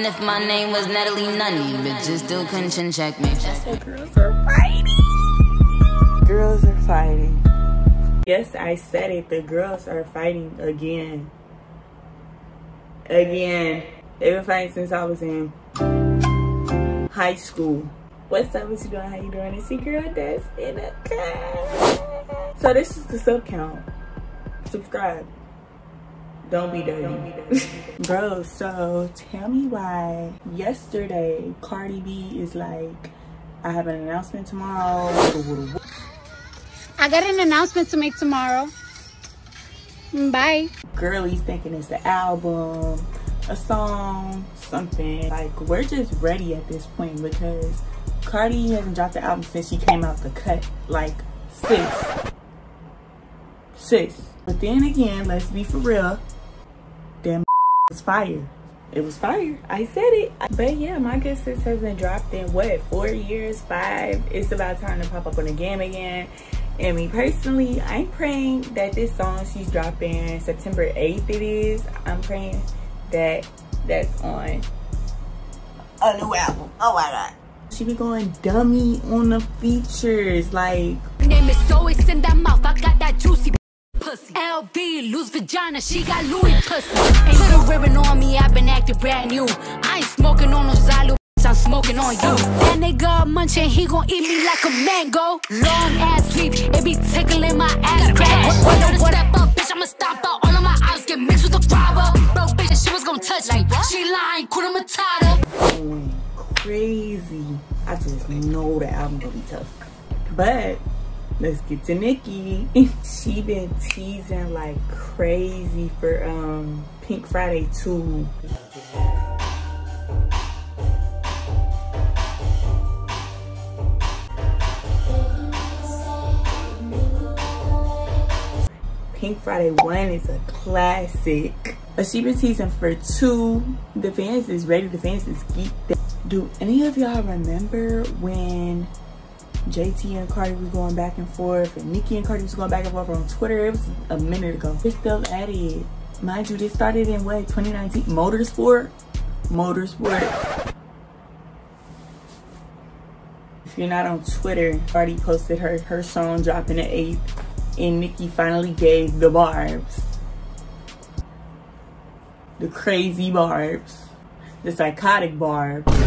Even if my name was Natalie Nunny, bitches still couldn't chin check me. Girls are fighting. Girls are fighting. Yes, I said it. The girls are fighting again. Again. They've been fighting since I was in high school. What's up? What you doing? How you doing? It's your girl Des in a car. So this is the sub count. Subscribe. Don't be dirty. Bro, so tell me why yesterday Cardi B is like, I have an announcement tomorrow. I got an announcement to make tomorrow. Bye. Girlies thinking it's the album, a song, something. Like, we're just ready at this point because Cardi hasn't dropped the album since she came out the cut. Like, sis. Sis. But then again, let's be for real. Was fire. It was fire. I said it. But yeah, my good sis hasn't dropped in what, four years, five? It's about time to pop up on the game again. And me personally, I'm praying that this song she's dropping September 8th it is. I'm praying that that's on a new album. Oh my god. She be going dummy on the features. Like name is always in that mouth. I got that juicy pussy. LV, loose vagina, she got Louis pussy. Ain't put a ribbon on me, I've been acting brand new. I ain't smoking on no Zalu. I'm smoking on you. That nigga munching, he gon' eat me like a mango. Long ass sleep, it be tickling my ass crack. What, what, what, step up, bitch, I'ma stop out. All of my eyes get mixed with the robber. Bro, bitch, she was gon' touch like She lying, Kuna Matata. Going crazy. I just know the album gonna be tough. But let's get to Nicki. she been teasing like crazy for um Pink Friday 2. Pink Friday 1 is a classic. She been teasing for 2. The fans is ready. The fans is geeked. Do any of y'all remember when JT and Cardi was going back and forth and Nicki and Cardi was going back and forth on Twitter? It was a minute ago. They're still at it. Mind you, this started in what, 2019? Motorsport? Motorsport. If you're not on Twitter, Cardi posted her, her song dropping at 8 and Nicki finally gave the barbs. The crazy barbs. The psychotic barbs.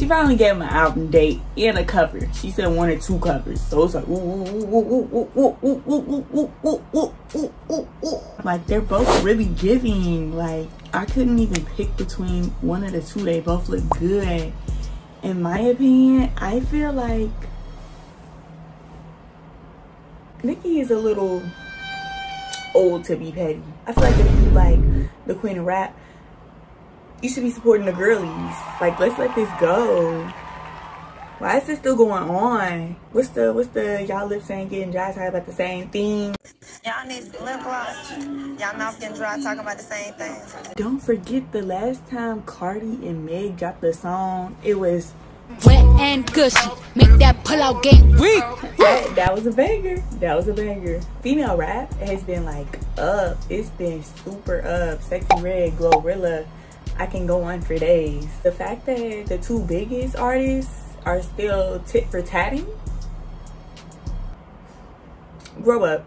She finally gave him an album date and a cover. She said one or two covers. So it's like, ooh ooh ooh ooh ooh ooh ooh ooh ooh ooh ooh ooh. like they're both really giving. Like I couldn't even pick between one of the two. They both look good. In my opinion, I feel like Nicki is a little old to be petty. I feel like if you like the queen of rap, you should be supporting the girlies. Like, let's let this go. Why is this still going on? What's the what's the y'all lip saying getting dry talking about the same thing? Y'all need lip gloss. Y'all mouth getting dry talking about the same thing. Don't forget the last time Cardi and Meg dropped the song, it was wet and gushy. Make that pull out game weak. That, that was a banger. That was a banger. Female rap has been like up. It's been super up. Sexyy Red, Glorilla. I can go on for days. The fact that the two biggest artists are still tit for tatting. Grow up.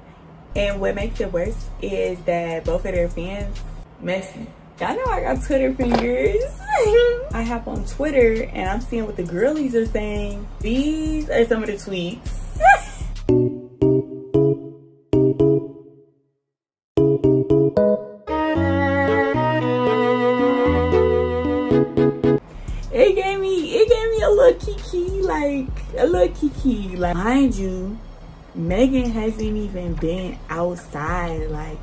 And what makes it worse is that both of their fans messy. Y'all know I got Twitter fingers. I hop on Twitter and I'm seeing what the girlies are saying. These are some of the tweets. A little kiki, like a little kiki. Like, mind you, Megan hasn't even been outside. Like,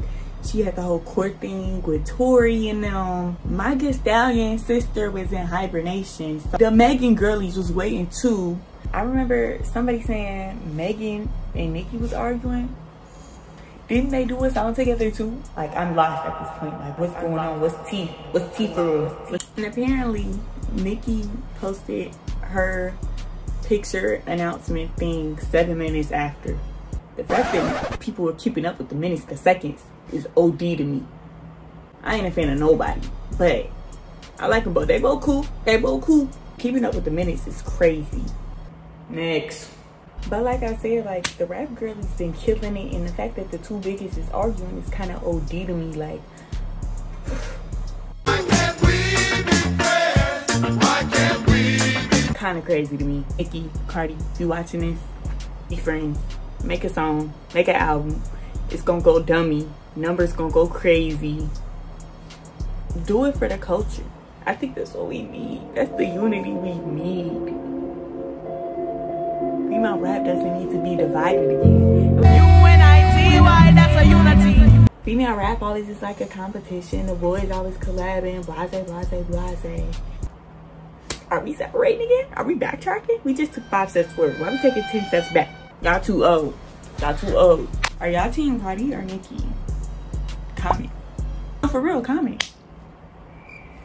she had the whole court thing with Tory and them. My good stallion sister was in hibernation. So the Megan girlies was waiting too. I remember somebody saying Megan and Nicki was arguing. Didn't they do a song together too? Like I'm lost at this point. Like what's going on? What's T? What's T for? And apparently Nicki posted her picture announcement thing seven minutes after. The fact that people were keeping up with the minutes to seconds is OD to me. I ain't a fan of nobody, but I like them both. They both cool. They both cool. Keeping up with the minutes is crazy. Next. But like I said, like the rap girl has been killing it, and the fact that the two biggest is arguing is kind of OD to me. Like, kind of crazy to me. Nicki, Cardi, you watching this? Be friends. Make a song. Make an album. It's gonna go dummy. Numbers gonna go crazy. Do it for the culture. I think that's what we need. That's the unity we need. Female rap doesn't need to be divided again. U-N-I-T-Y, that's a unity. Female rap always is like a competition. The boys always collabing, blase, blase, blase. Are we separating again? Are we backtracking? We just took five steps forward. Why are we taking 10 steps back? Y'all too old. Y'all too old. Are y'all team Cardi or Nicki? Comment. For real, comment.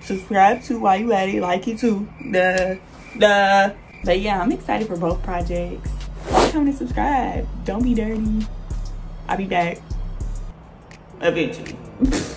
Subscribe to Why You At It. Like it too. The, the. But yeah, I'm excited for both projects. Comment, and subscribe. Don't be dirty. I'll be back. Eventually.